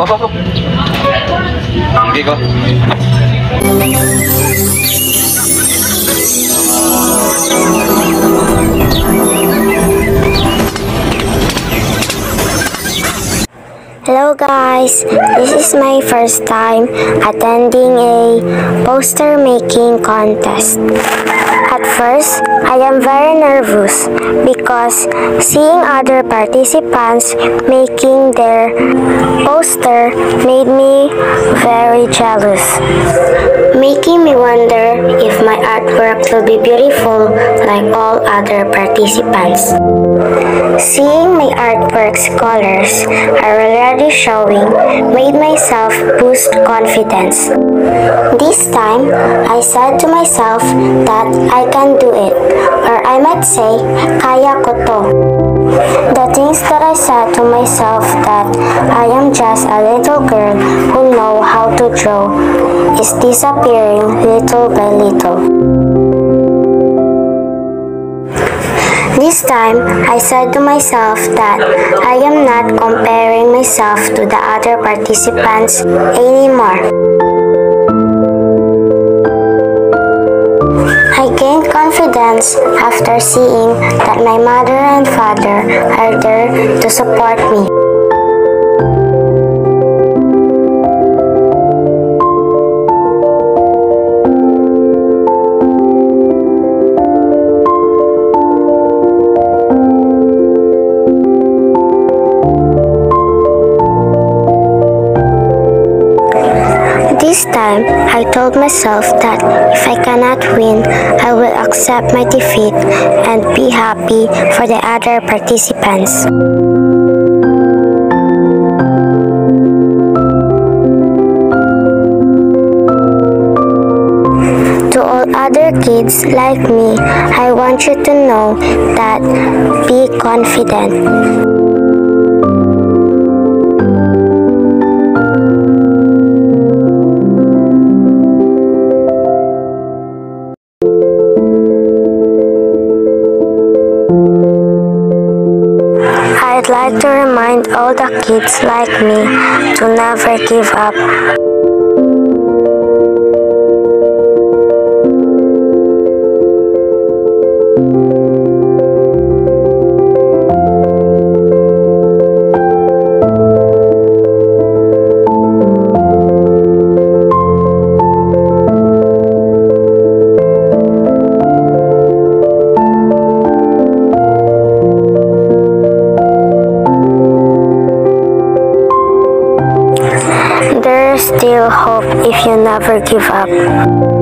up, up, up. Okay, go. Hello guys, this is my first time attending a poster making contest. At first, am very nervous because seeing other participants making their poster made me very jealous, making me wonder if my artwork will be beautiful like all other participants. Seeing my artwork's colors are already showing made myself boost confidence. This time, I said to myself that I can do it, or I might say, kaya ko to. The things that I said to myself that I am just a little girl who know how to draw is disappearing little by little. This time, I said to myself that I am not comparing myself to the other participants anymore. I gained confidence after seeing that my mother and father are there to support me. Time, I told myself that if I cannot win, I will accept my defeat and be happy for the other participants. To all other kids like me, I want you to know that be confident. All the kids like me to never give up. Still hope if you never give up.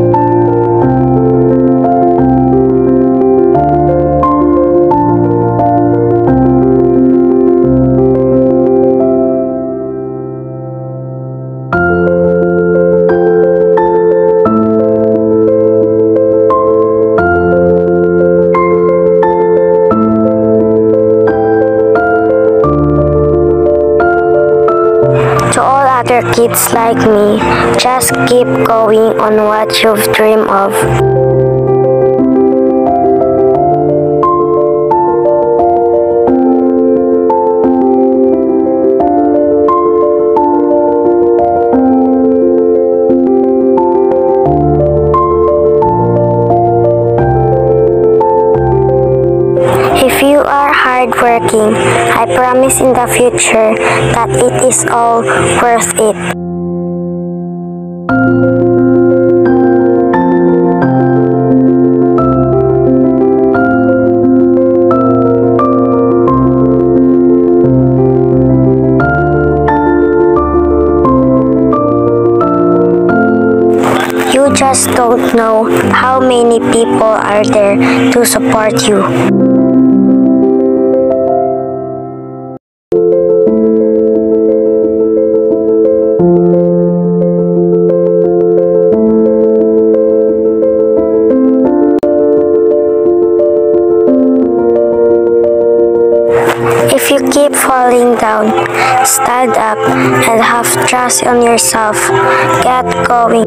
Kids like me, just keep going on what you've dreamed of. If you are hardworking, I promise in the future that it is all worth it. You just don't know how many people are there to support you. keep falling down. Stand up and have trust in yourself. Get going.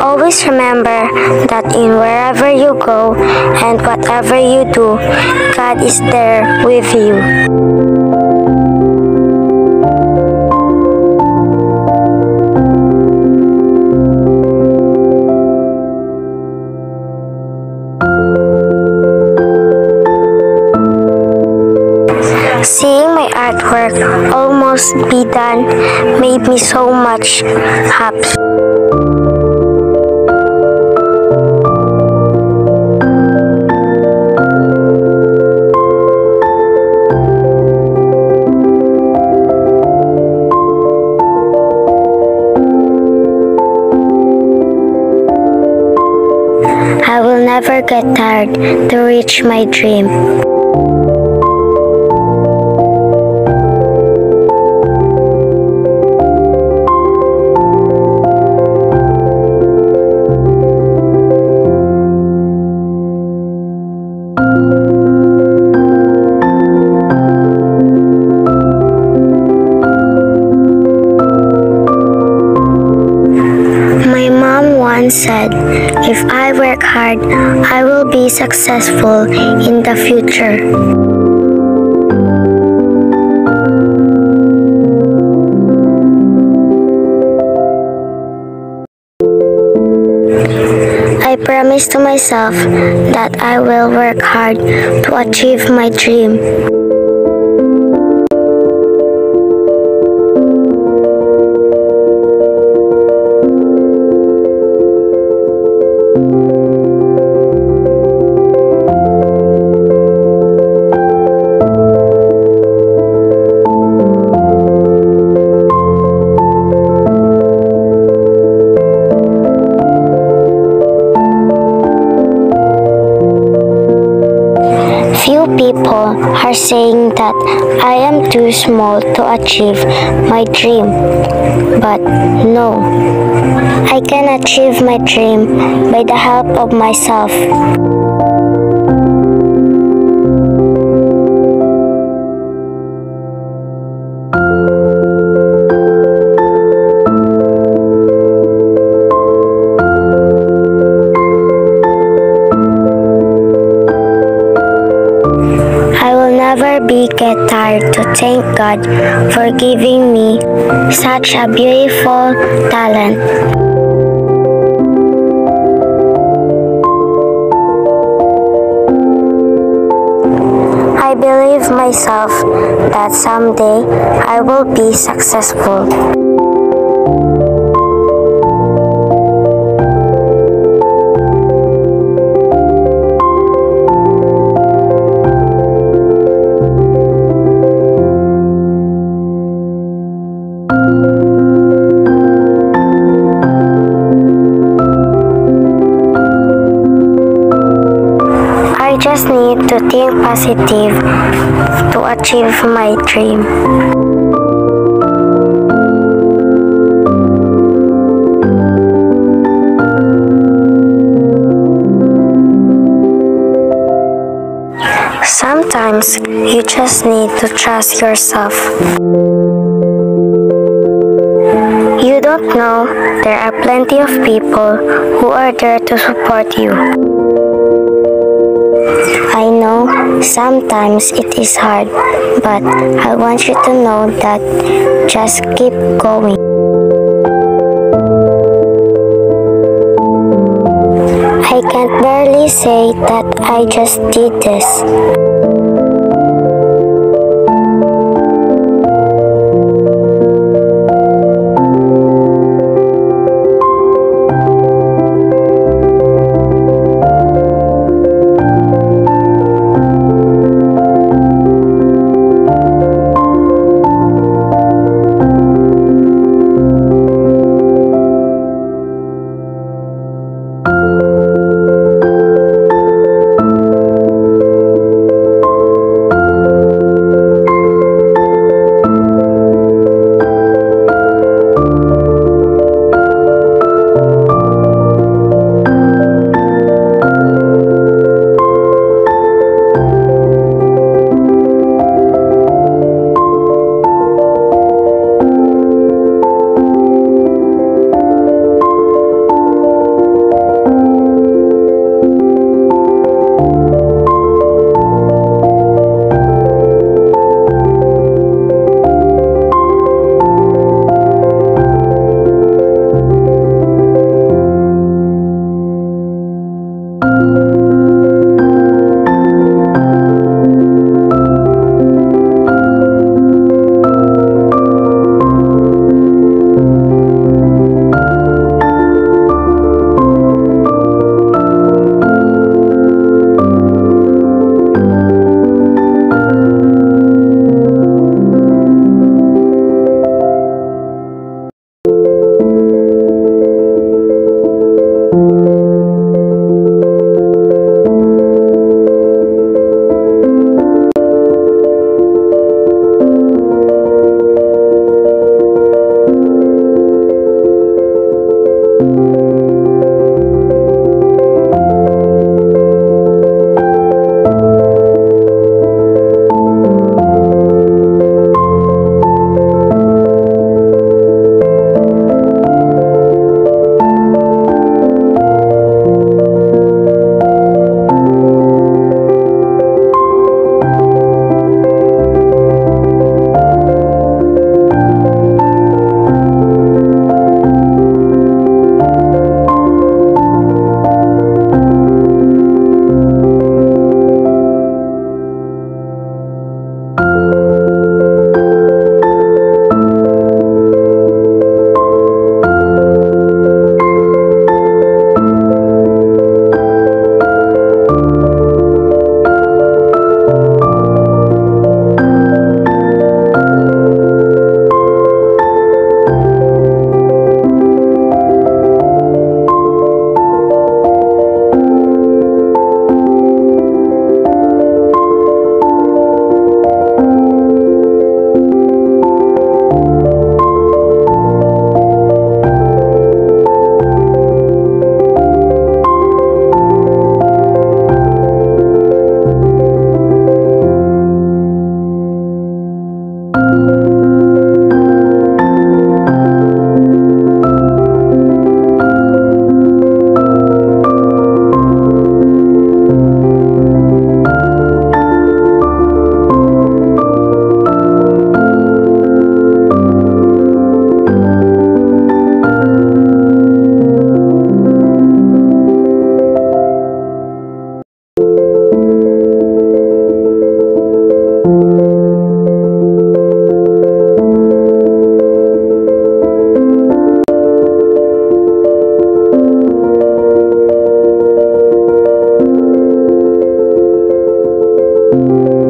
Always remember you go and whatever you do, God is there with you. Seeing my artwork almost be done made me so much happy. I will never get tired to reach my dream. Once said, if I work hard, I will be successful in the future. I promise to myself that I will work hard to achieve my dream. Thank you. Few people are saying that I am too small to achieve my dream. But no, I can achieve my dream by the help of myself. Get tired to thank God for giving me such a beautiful talent. I believe myself that someday I will be successful. I just need to think positive to achieve my dream. Sometimes you just need to trust yourself. You don't know there are plenty of people who are there to support you. I know sometimes it is hard, but I want you to know that just keep going. I can't barely say that I just did this. You.